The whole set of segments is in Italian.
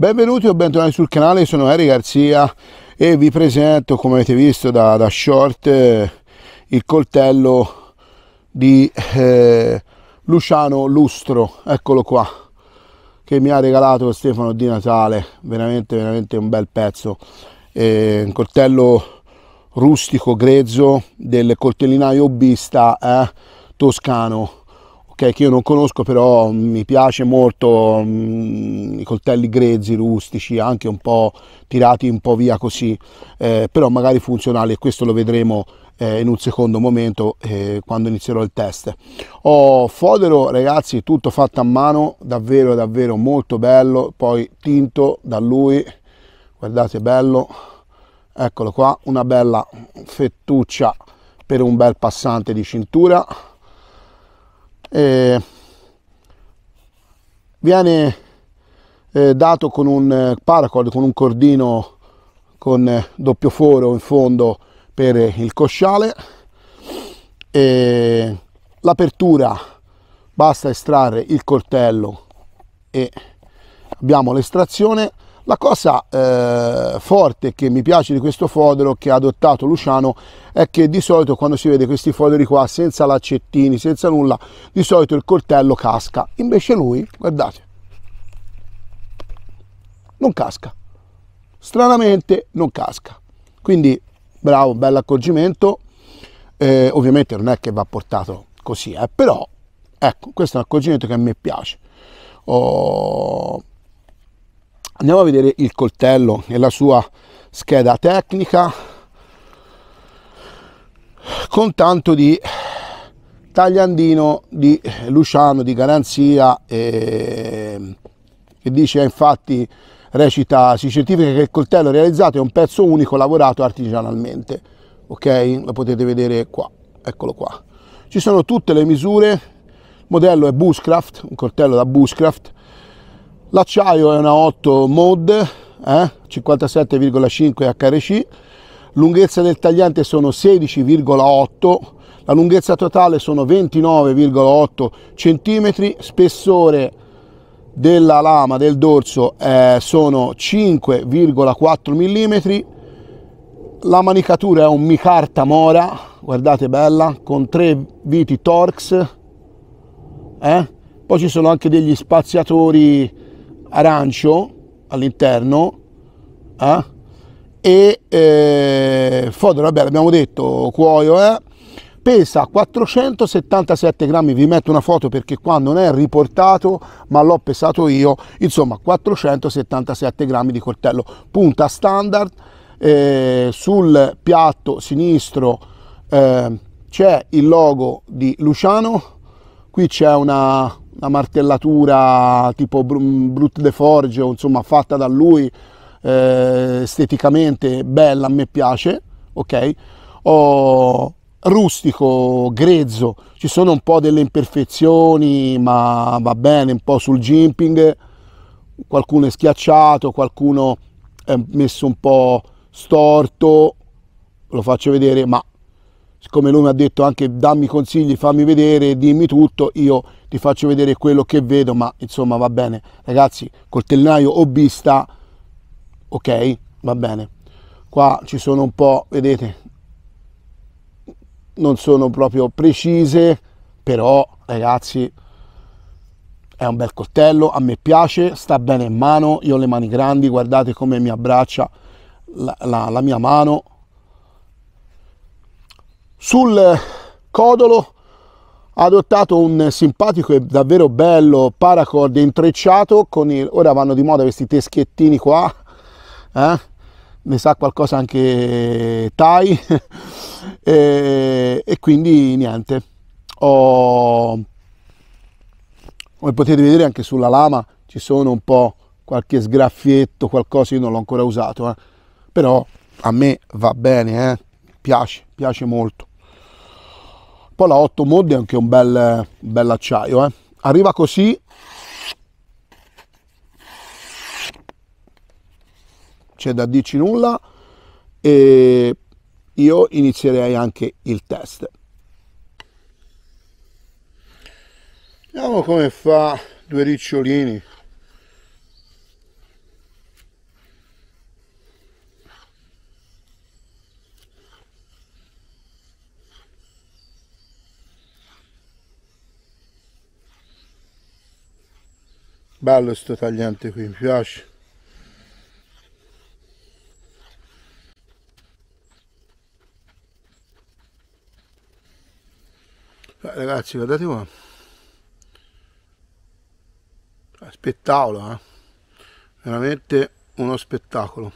Benvenuti o bentornati sul canale, sono Eri Garzia e vi presento, come avete visto da, da short, eh, il coltello di eh, Luciano Lustro, eccolo qua, che mi ha regalato Stefano di Natale, veramente veramente un bel pezzo, eh, un coltello rustico, grezzo, del coltellinaio Bista eh, toscano, okay, che io non conosco però mi piace molto mh, mm, i coltelli grezzi, rustici, anche un po' tirati un po' via così, eh, però magari funzionali e questo lo vedremo eh, in un secondo momento eh, quando inizierò il test. Ho fodero ragazzi tutto fatto a mano, davvero davvero molto bello, poi tinto da lui, guardate bello, eccolo qua, una bella fettuccia per un bel passante di cintura eh, viene eh, dato con un eh, paracord, con un cordino con eh, doppio foro in fondo per il cosciale. L'apertura basta estrarre il coltello e abbiamo l'estrazione la cosa eh, forte che mi piace di questo fodero che ha adottato Luciano è che di solito quando si vede questi foderi qua senza laccettini, senza nulla, di solito il coltello casca. Invece lui, guardate, non casca. Stranamente non casca. Quindi bravo, bello accorgimento. Eh, ovviamente non è che va portato così, eh, però ecco, questo è un accorgimento che a me piace. Oh, andiamo a vedere il coltello e la sua scheda tecnica. Con tanto di tagliandino di Luciano di garanzia e, che dice infatti recita si certifica che il coltello realizzato è un pezzo unico lavorato artigianalmente. Ok? Lo potete vedere qua. Eccolo qua. Ci sono tutte le misure. Il modello è Bushcraft un coltello da Bushcraft L'acciaio è una 8 mod, eh, 57,5 HRC, lunghezza del tagliante sono 16,8, la lunghezza totale sono 29,8 cm, spessore della lama del dorso eh, sono 5,4 mm, la manicatura è un micarta mora, guardate bella, con tre viti Torx, eh? poi ci sono anche degli spaziatori arancio all'interno eh? e eh, fodero, vabbè l'abbiamo detto, cuoio eh? pesa 477 grammi, vi metto una foto perché qua non è riportato ma l'ho pesato io, insomma 477 grammi di coltello, punta standard, eh, sul piatto sinistro eh, c'è il logo di Luciano, qui c'è una, una martellatura tipo Brut de Forge, insomma fatta da lui, eh, esteticamente bella, a me piace, ok? Ho rustico, grezzo, ci sono un po' delle imperfezioni, ma va bene, un po' sul jimping, qualcuno è schiacciato, qualcuno è messo un po' storto, lo faccio vedere, ma siccome lui mi ha detto anche dammi consigli, fammi vedere, dimmi tutto, io ti faccio vedere quello che vedo, ma insomma va bene. Ragazzi, coltellaio hobbista, ok, va bene. Qua ci sono un po', vedete, non sono proprio precise, però ragazzi è un bel coltello, a me piace, sta bene in mano, io ho le mani grandi, guardate come mi abbraccia la, la, la mia mano, sul codolo adottato un simpatico e davvero bello paracord intrecciato con il, ora vanno di moda questi teschettini qua eh? ne sa qualcosa anche Tai e, e, quindi niente ho, come potete vedere anche sulla lama ci sono un po' qualche sgraffietto qualcosa io non l'ho ancora usato eh? però a me va bene eh? piace piace molto poi la 8 mod è anche un bel, bel acciaio eh. arriva così. C'è da dirci nulla. E io inizierei anche il test. Vediamo come fa due ricciolini bello sto tagliante qui mi piace. Eh, ragazzi guardate qua. Spettacolo eh? veramente uno spettacolo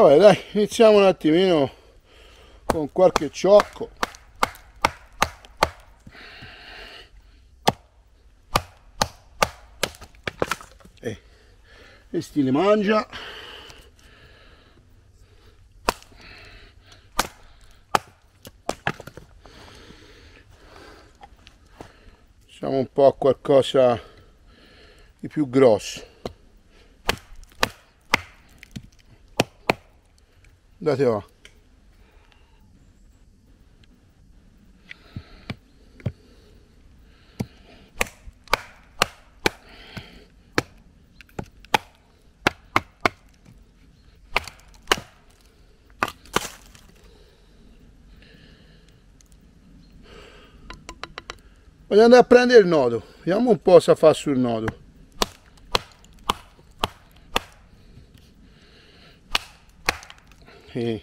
Vabbè dai, iniziamo un attimino con qualche ciocco. Eh, questi li mangia. Siamo un po' a qualcosa di più grosso. Andate va. Voglio andare a prendere il nodo, vediamo un po' cosa fa sul nodo. E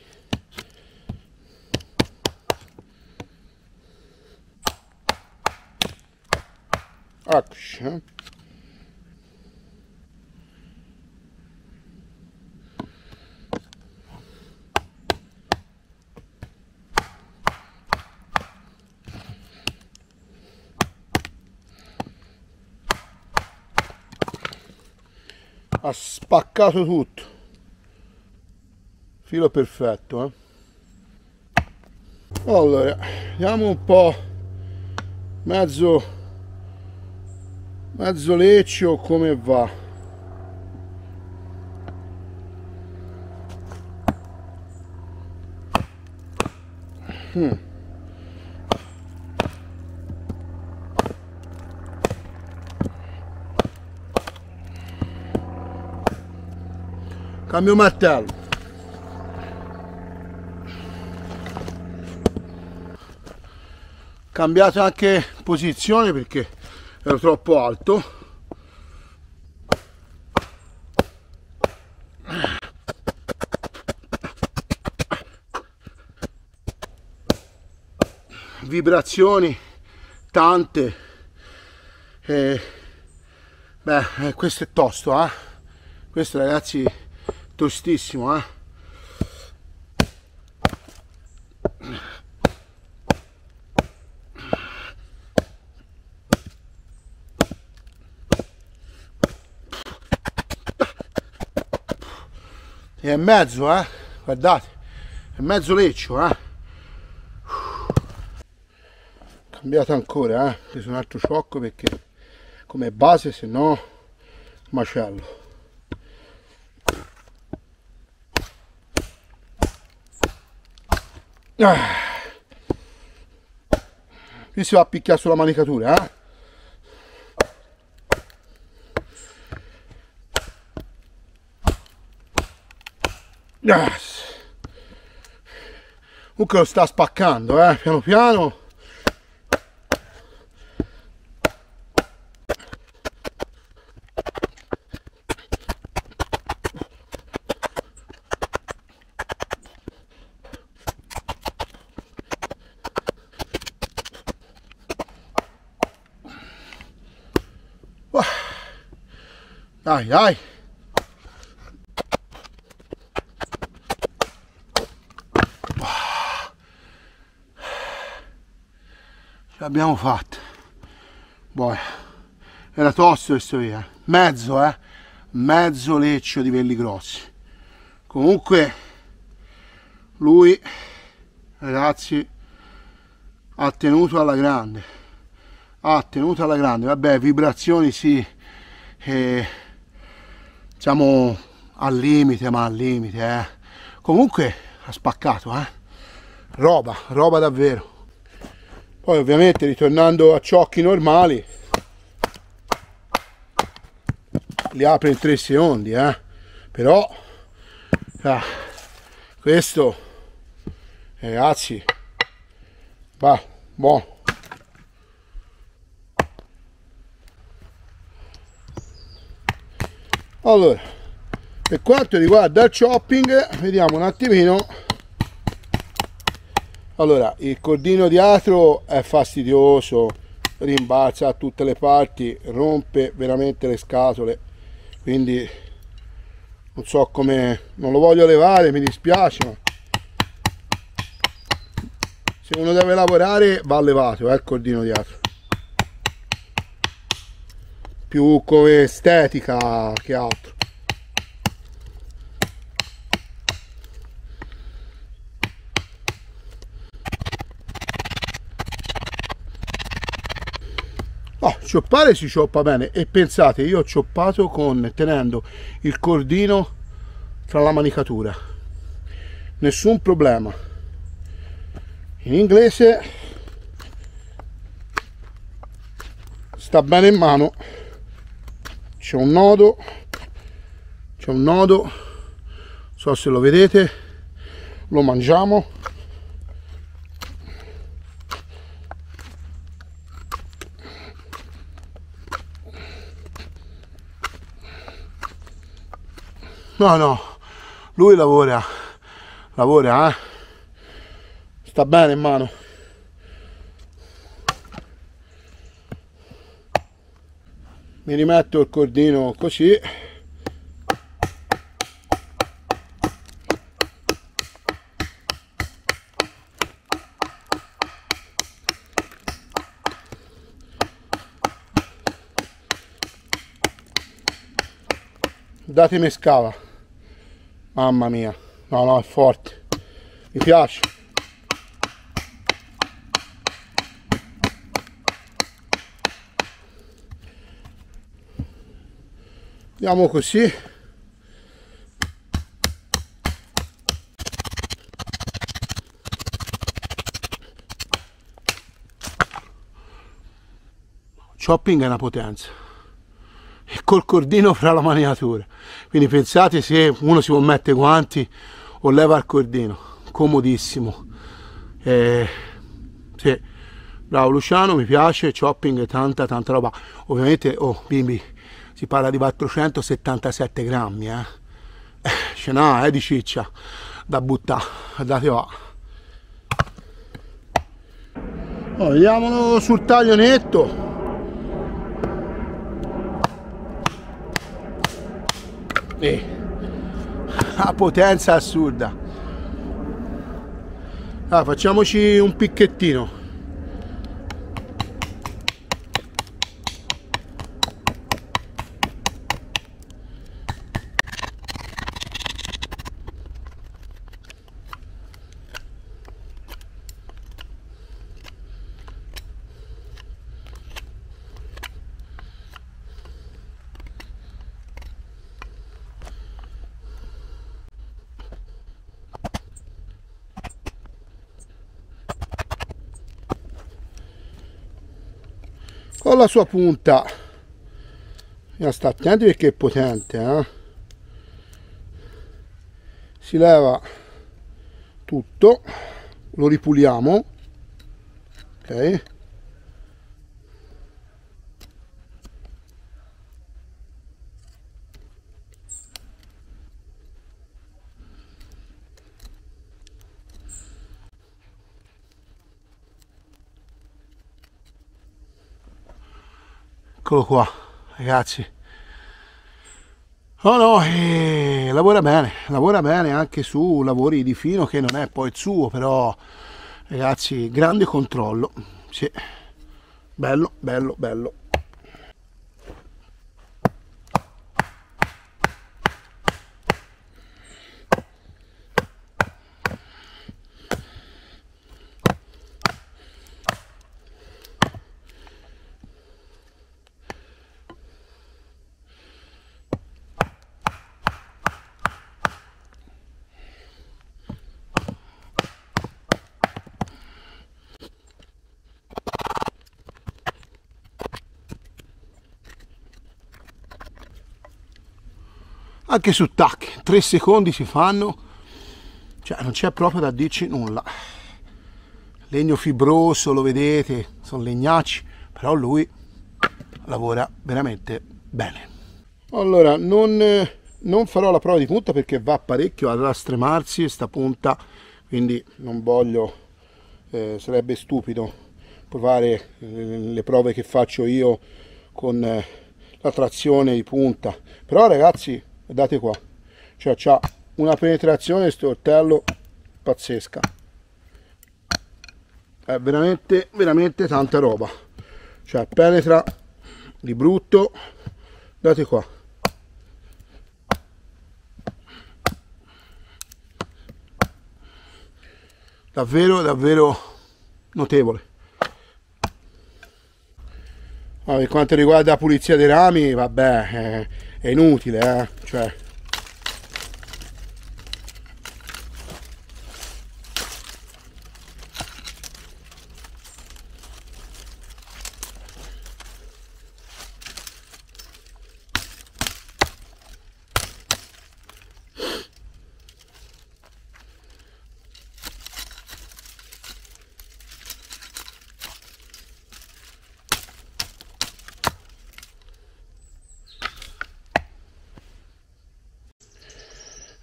action ha spaccato tutto filo perfetto eh? allora vediamo un po mezzo mezzo leccio come va hmm. cambio martello cambiato anche posizione perché ero troppo alto vibrazioni tante e, beh eh, questo è tosto eh? questo ragazzi tostissimo eh? È mezzo eh? Guardate è mezzo leccio eh? Cambiato ancora eh? Preso un altro ciocco perché come base se no macello. Ah. qui si va a picchiare sulla manicatura eh Comunque lo sta spaccando, eh, piano piano. Dai, dai. L'abbiamo fatta boh era tosto questo via. Mezzo eh. Mezzo leccio di pelli grossi. Comunque lui ragazzi ha tenuto alla grande. Ha tenuto alla grande. Vabbè vibrazioni sì eh, siamo al limite ma al limite eh. comunque ha spaccato eh. Roba roba davvero poi ovviamente ritornando a ciocchi normali li apre in 3 secondi eh. Però ah, questo ragazzi va buono allora per quanto riguarda il chopping vediamo un attimino allora il cordino dietro è fastidioso rimbalza da tutte le parti rompe veramente le scatole. Quindi non so come non lo voglio levare mi dispiace ma se uno deve lavorare va levato eh, il cordino dietro più come estetica che altro cioppare si cioppa bene. E pensate io ho cioppato con tenendo il cordino tra la manicatura. Nessun problema. In inglese sta bene in mano. C'è un nodo. C'è un nodo. So se lo vedete. Lo mangiamo no no. Lui lavora lavora eh. Sta bene in mano. Mi rimetto il cordino così. Datemi scava mamma mia. No no è forte. Mi piace. Andiamo così. Chopping è una potenza col cordino fra la maniatura. Quindi pensate se uno si può mettere guanti o leva il cordino. Comodissimo. Eh, sì. bravo Luciano mi piace chopping tanta tanta roba. Ovviamente oh bimbi si parla di 477 grammi eh. eh ce n'ha eh, di ciccia da buttare guardate va. Oh, vediamolo sul taglio netto eh. a potenza assurda ah, facciamoci un picchettino con la sua punta. Bisogna sta attenti perché è potente eh? si leva tutto. Lo ripuliamo. Ok eccolo qua ragazzi. Oh no eh, lavora bene lavora bene anche su lavori di fino che non è poi il suo però ragazzi grande controllo. Sì. bello bello bello anche su tac 3 secondi si fanno. Cioè non c'è proprio da dirci nulla. Legno fibroso lo vedete sono legnacci però lui lavora veramente bene. Allora non, non farò la prova di punta perché va parecchio ad astremarsi sta punta quindi non voglio eh, sarebbe stupido provare eh, le prove che faccio io con eh, la trazione di punta. Però ragazzi guardate qua. Cioè c'ha una penetrazione stortello pazzesca. È veramente veramente tanta roba. Cioè penetra di brutto. Guardate qua. Davvero davvero notevole. Ah, per quanto riguarda la pulizia dei rami, vabbè, è, è inutile, eh? Cioè,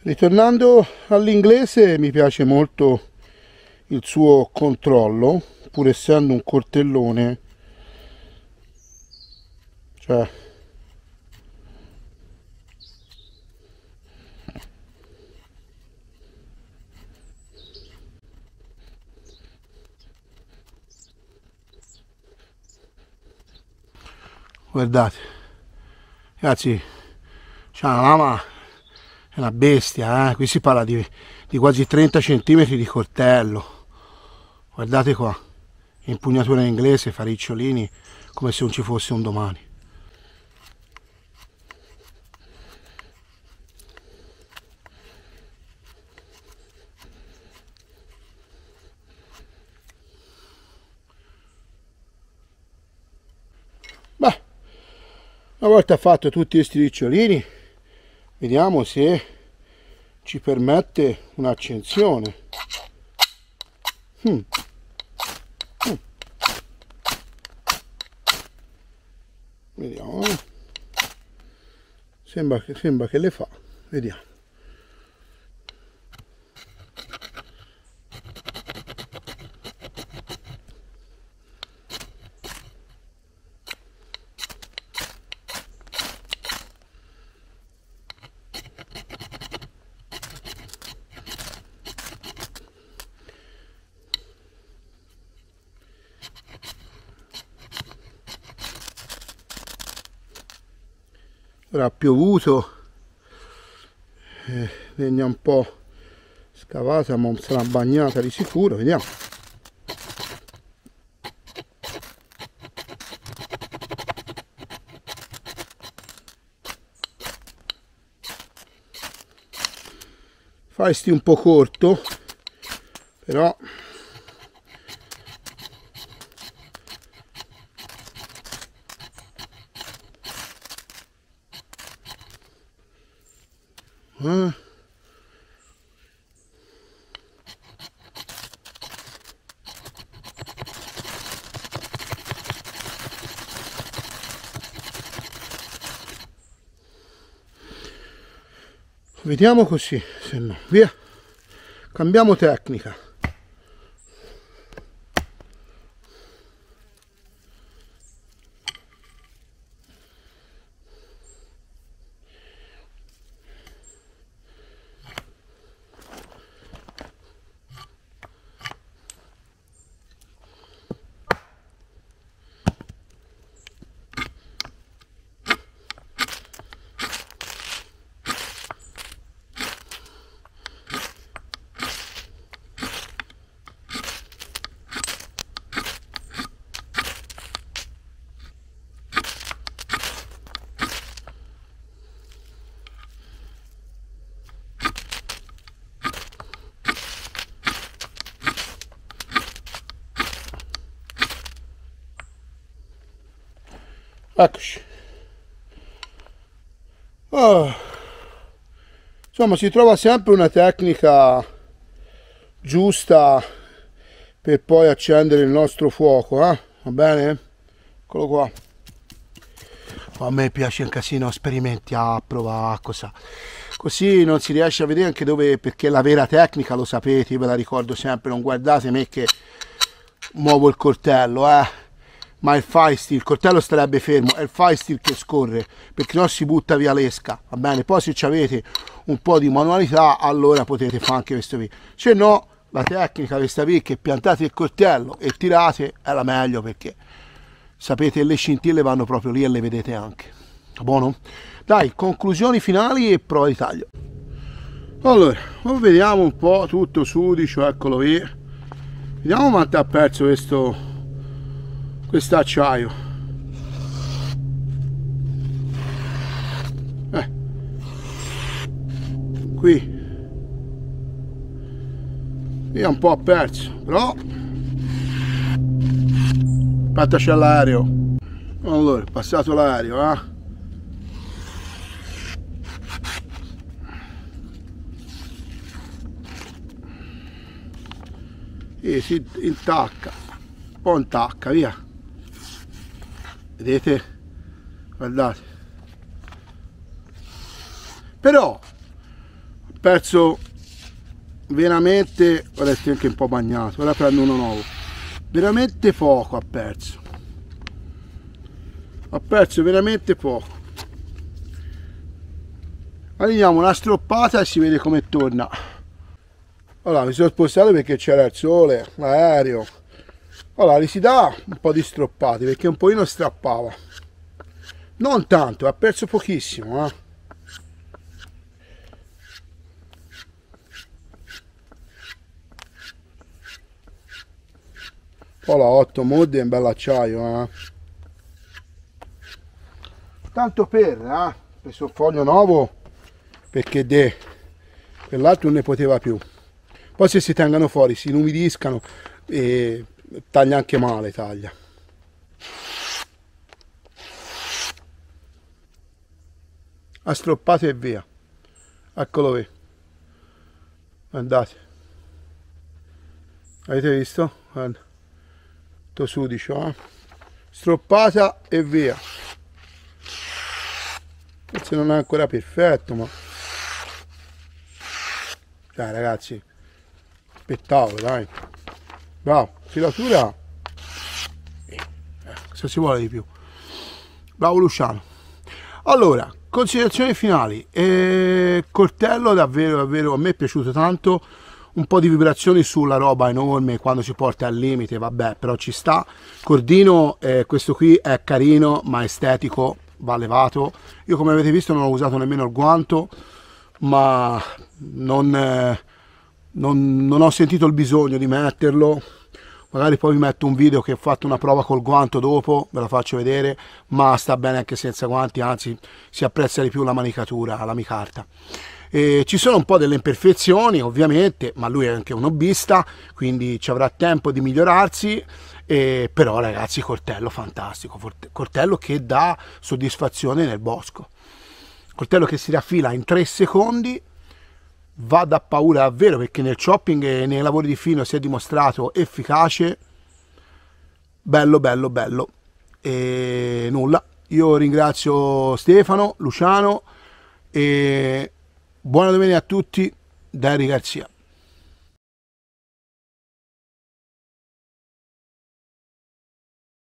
Ritornando all'inglese mi piace molto il suo controllo, pur essendo un cortellone, cioè guardate ragazzi c'è una è una bestia, eh? qui si parla di, di quasi 30 cm di coltello. Guardate qua, impugnatura in inglese, fa ricciolini come se non ci fosse un domani. Beh, una volta fatto tutti questi ricciolini, vediamo se ci permette un'accensione. Hmm. vediamo. Sembra che, sembra che le fa. Vediamo ora ha piovuto. Eh, legna un po' scavata ma sarà bagnata di sicuro vediamo. Fai un po' corto però Eh? Vediamo così, se no, via. Cambiamo tecnica. Oh. insomma si trova sempre una tecnica giusta per poi accendere il nostro fuoco eh? va bene eccolo qua a me piace un casino sperimenti a prova cosa così non si riesce a vedere anche dove perché la vera tecnica lo sapete io ve la ricordo sempre non guardate me che muovo il coltello eh ma il steel, il coltello starebbe fermo, è il steel che scorre, perché non si butta via l'esca, va bene? Poi se avete un po' di manualità, allora potete fare anche questo qui. Se no, la tecnica questa qui che piantate il coltello e tirate è la meglio perché sapete le scintille vanno proprio lì e le vedete anche. Buono? Dai, conclusioni finali e prova di taglio. Allora, vediamo un po' tutto sudicio, eccolo qui. Vediamo quanto ha perso questo questo acciaio. Eh. qui. È un po' perso però. Aspetta c'è l'aereo allora passato l'aereo eh. E si intacca. Un po' intacca via vedete? Guardate. Però ho perso veramente ora è anche un po' bagnato ora prendo uno nuovo. Veramente poco ha perso. Ha perso veramente poco. Alliniamo una stroppata e si vede come torna. Allora mi sono spostato perché c'era il sole l'aereo allora li si dà un po' di stroppati perché un pochino strappava non tanto ha perso pochissimo eh. poi la 8 mod è un bel acciaio eh. tanto per eh, il foglio nuovo perché de quell'altro non ne poteva più poi se si tengano fuori si inumidiscano e taglia anche male taglia. A stroppate e via. Eccolo qui. Andate. Avete visto? Guarda. Tutto sudicio eh? stroppata e via. Forse non è ancora perfetto ma dai ragazzi. Spettacolo dai bravo filatura eh, cosa si vuole di più. Bravo Luciano. Allora considerazioni finali. Eh, coltello davvero davvero a me è piaciuto tanto. Un po' di vibrazioni sulla roba enorme quando si porta al limite vabbè però ci sta. Cordino eh, questo qui è carino ma estetico va levato. Io come avete visto non ho usato nemmeno il guanto ma non, eh, non, non ho sentito il bisogno di metterlo. Magari poi vi metto un video che ho fatto una prova col guanto dopo ve la faccio vedere ma sta bene anche senza guanti anzi si apprezza di più la manicatura la micarta. E ci sono un po' delle imperfezioni ovviamente ma lui è anche un hobbista quindi ci avrà tempo di migliorarsi. E però ragazzi coltello fantastico. Coltello che dà soddisfazione nel bosco. Coltello che si raffila in 3 secondi va da paura davvero perché nel chopping e nei lavori di fino si è dimostrato efficace. Bello bello bello. E nulla. Io ringrazio Stefano Luciano e buona domenica a tutti. Da Enrico Garzia